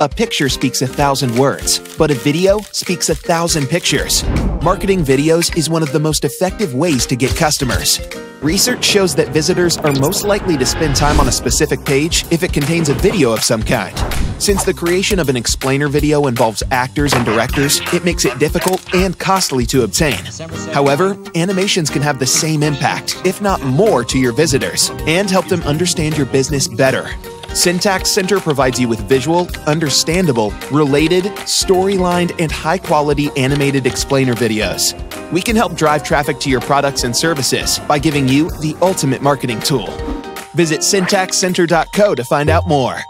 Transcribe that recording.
A picture speaks a thousand words, but a video speaks a thousand pictures. Marketing videos is one of the most effective ways to get customers. Research shows that visitors are most likely to spend time on a specific page if it contains a video of some kind. Since the creation of an explainer video involves actors and directors, it makes it difficult and costly to obtain. However, animations can have the same impact, if not more, to your visitors and help them understand your business better. Syntax Center provides you with visual, understandable, related, storylined, and high quality animated explainer videos. We can help drive traffic to your products and services by giving you the ultimate marketing tool. Visit syntaxcenter.co to find out more.